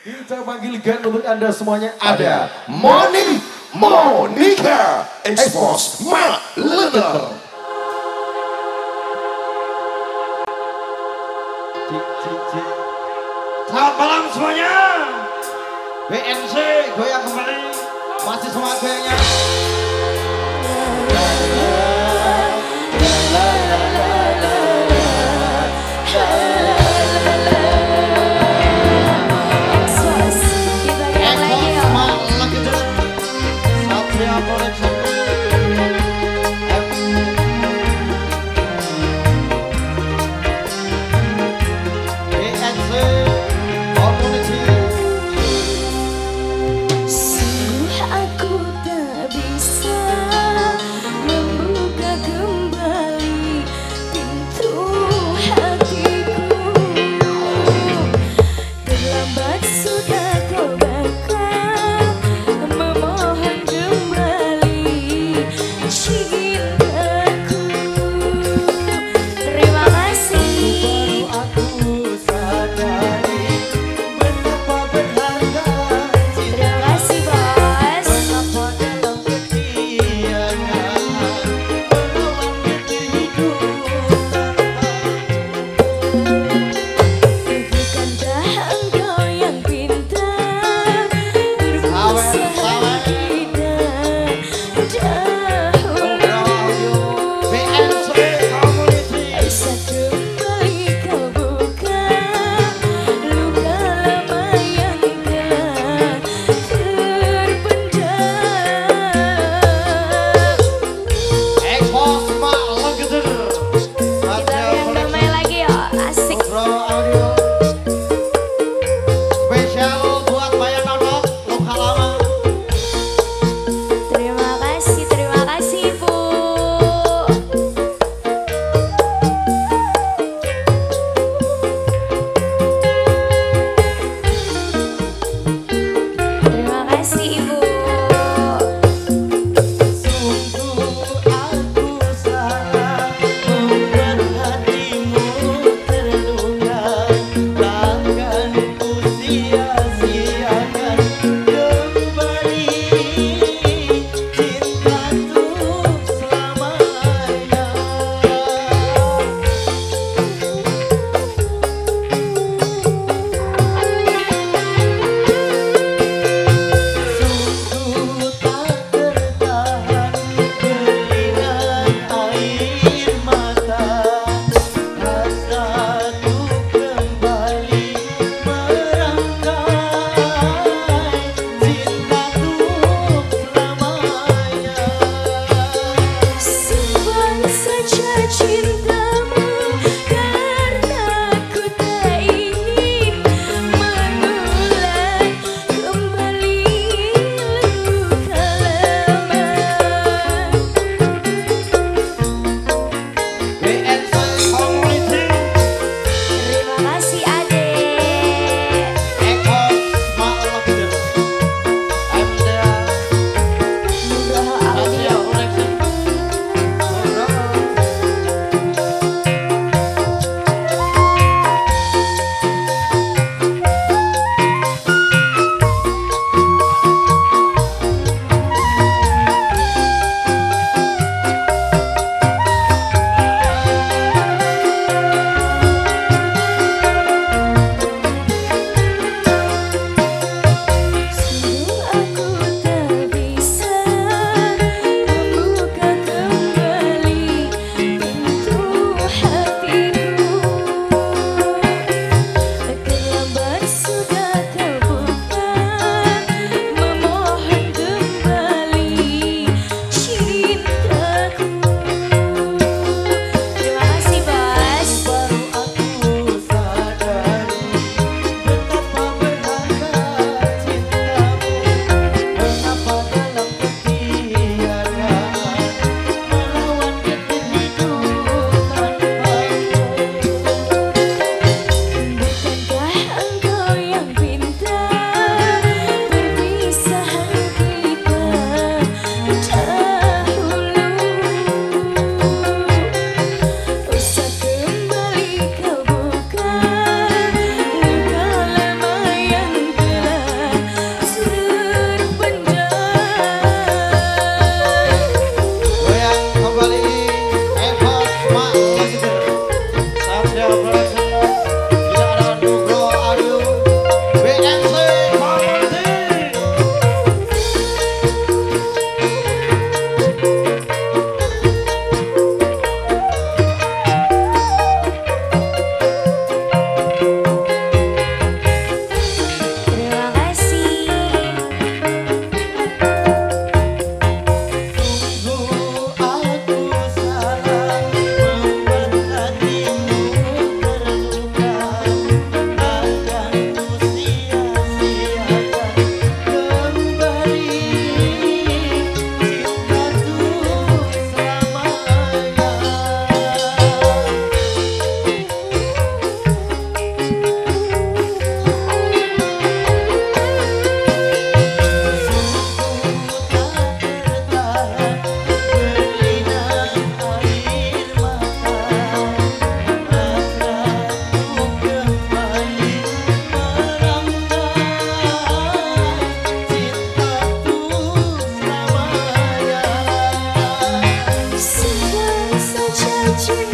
Kita panggilkan untuk Anda semuanya ada Moni Monica Expose Ma Leather. Selamat malam semuanya. BNC goyang kembali. Masih semangat goyangnya. Thank.